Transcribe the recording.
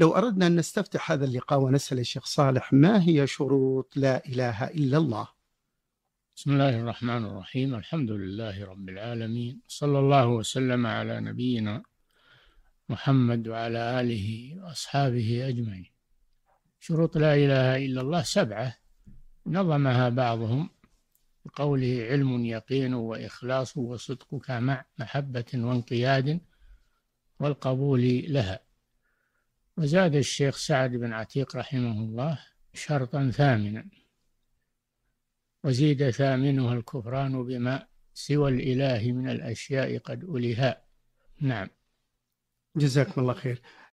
لو أردنا أن نستفتح هذا اللقاء ونسأل الشيخ صالح ما هي شروط لا إله إلا الله؟ بسم الله الرحمن الرحيم. الحمد لله رب العالمين. صلى الله وسلم على نبينا محمد وعلى آله وأصحابه أجمعين. شروط لا إله إلا الله سبعة. نظمها بعضهم بقوله علم يقين وإخلاص وصدقك مع محبة وانقياد والقبول لها. وزاد الشيخ سعد بن عتيق رحمه الله شرطا ثامنا. وزيد ثامنها الكفران بما سوى الإله من الأشياء قد ألها. نعم. جزاكم الله خير.